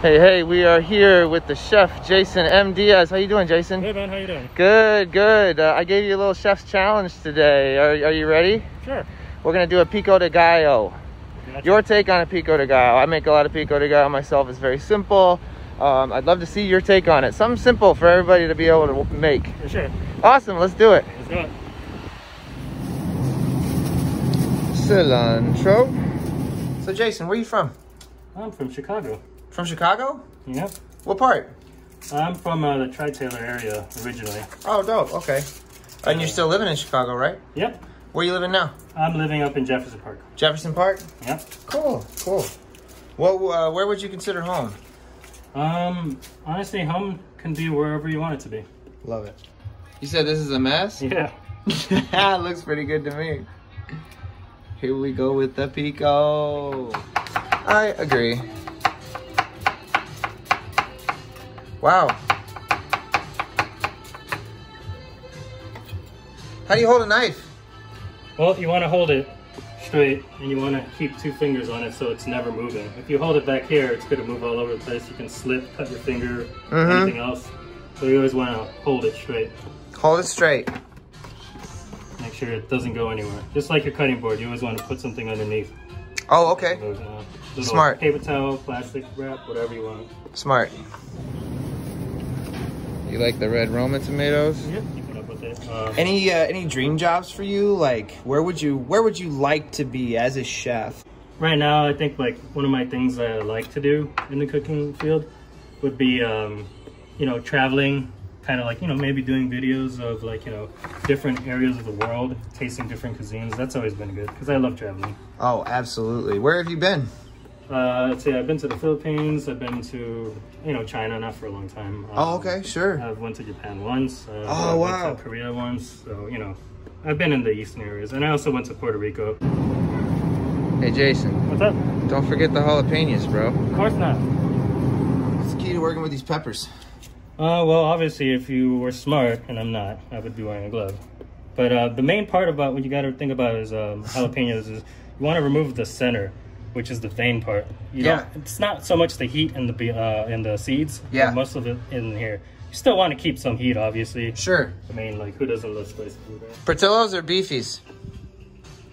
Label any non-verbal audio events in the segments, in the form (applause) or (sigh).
Hey, hey, we are here with the chef, Jason M. Diaz. How you doing, Jason? Hey man, how you doing? Good, good. Uh, I gave you a little chef's challenge today. Are, are you ready? Sure. We're gonna do a pico de gallo. Gotcha. Your take on a pico de gallo. I make a lot of pico de gallo myself. It's very simple. Um, I'd love to see your take on it. Something simple for everybody to be able to make. For sure. Awesome, let's do it. Let's do it. Cilantro. So Jason, where are you from? I'm from Chicago. From Chicago? Yep. What part? I'm from uh, the Tri-Taylor area originally. Oh, dope. Okay. And you're still living in Chicago, right? Yep. Where you living now? I'm living up in Jefferson Park. Jefferson Park? Yep. Cool, cool. Well, uh, where would you consider home? Um, honestly, home can be wherever you want it to be. Love it. You said this is a mess? Yeah. (laughs) (laughs) it looks pretty good to me. Here we go with the pico. I agree. Wow. How do you hold a knife? Well, you want to hold it straight and you want to keep two fingers on it so it's never moving. If you hold it back here, it's going to move all over the place. You can slip, cut your finger, Mhm. anything else. So you always want to hold it straight. Hold it straight. Make sure it doesn't go anywhere. Just like your cutting board, you always want to put something underneath. Oh, okay. Uh, Smart. Paper towel, plastic wrap, whatever you want. Smart. You like the red Roma tomatoes? Yep, keep it up with it. Um, Any uh, any dream jobs for you? Like where would you where would you like to be as a chef? right now, I think like one of my things that I like to do in the cooking field would be, um, you know, traveling, kind of like you know maybe doing videos of like you know different areas of the world, tasting different cuisines. That's always been good because I love traveling. Oh, absolutely. Where have you been? Uh, let's see, I've been to the Philippines. I've been to you know China, not for a long time. Um, Oh, okay, sure. I've went to Japan once. Uh, Oh, I went wow. to Korea once. So, you know, I've been in the eastern areas. And I also went to Puerto Rico. Hey Jason, What's up? don't forget the jalapenos, bro. Of course not. It's the key to working with these peppers? Uh, well, obviously, if you were smart, and I'm not, I would be wearing a glove. But uh, the main part about what you got to think about is um, jalapenos is you want to remove the center, which is the vein part. You Yeah. don't- It's not so much the heat and the be- uh, and the seeds. Yeah. Most of it in here. You still want to keep some heat, obviously. Sure. I mean, like, who doesn't love spicy food, right? Portillo's or beefies?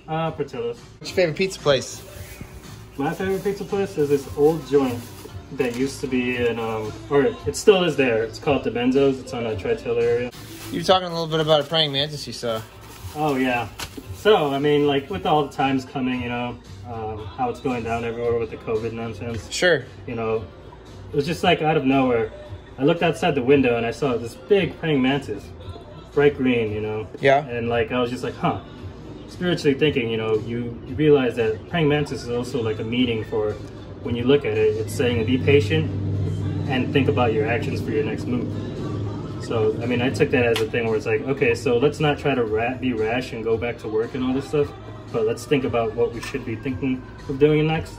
Uh, Portillo's. What's your favorite pizza place? My favorite pizza place is this old joint that used to be in, um, or it still is there. It's called the Benzo's. It's on a Tri-Taylor area. You were talking a little bit about a praying mantis you saw. Oh yeah. So I mean, like with all the times coming, you know, um, how it's going down everywhere with the COVID nonsense. Sure. You know, it was just like out of nowhere. I looked outside the window and I saw this big praying mantis, bright green. You know. Yeah. And like I was just like, huh. Spiritually thinking, you know, you, you realize that praying mantis is also like a meaning for when you look at it. It's saying be patient and think about your actions for your next move. So, I mean, I took that as a thing where it's like, okay, so let's not try to ra- be rash and go back to work and all this stuff, but let's think about what we should be thinking of doing next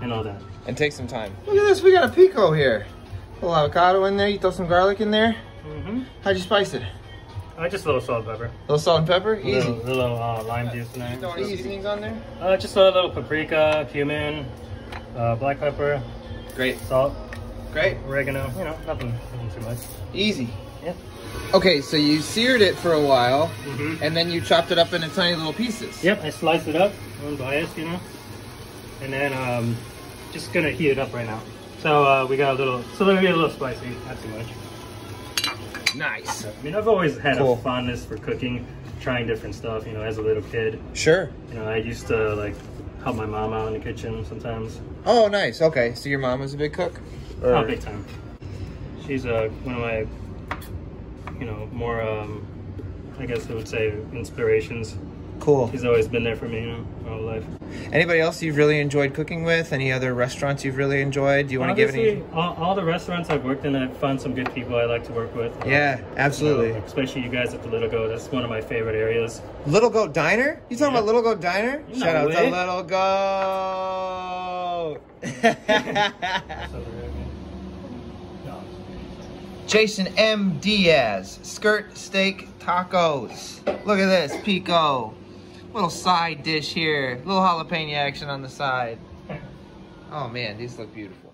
and all that. And take some time. Look at this, we got a pico here. A little avocado in there, you throw some garlic in there. Mm-hmm. How'd you spice it? I just a little salt and pepper. A little salt and pepper? A Easy. little, little uh, lime juice in there. Throwing any seasonings on there? Uh, just a little paprika, cumin, uh, black pepper, Great. salt, Great. oregano, you know, nothing, nothing too much. Easy. Yeah. Okay, so you seared it for a while, Mm-hmm. and then you chopped it up into tiny little pieces. Yep, I sliced it up, unbiased, you know, and then um, just gonna heat it up right now. So uh, we got a little, so it'll be a little spicy, not too much. Nice. I mean, I've always had Cool. a fondness for cooking, trying different stuff. You know, as a little kid, Sure. you know, I used to like help my mom out in the kitchen sometimes. Oh, nice. Okay, so your mom is a big cook? Not big time. She's uh, one of my, you know, more, um, I guess I would say, inspirations. Cool. He's always been there for me, you know, my whole life. Anybody else you've really enjoyed cooking with? Any other restaurants you've really enjoyed? Do you want to give any? all, all the restaurants I've worked in, I've found some good people I like to work with. Yeah, You know, absolutely. especially you guys at the Little Goat. That's one of my favorite areas. Little Goat Diner? You talking Yeah. about Little Goat Diner? No Shout out to. Little Goat. (laughs) Jason M. Diaz, skirt steak tacos. Look at this, pico. Little side dish here. Little jalapeno action on the side. (laughs) Oh man, these look beautiful.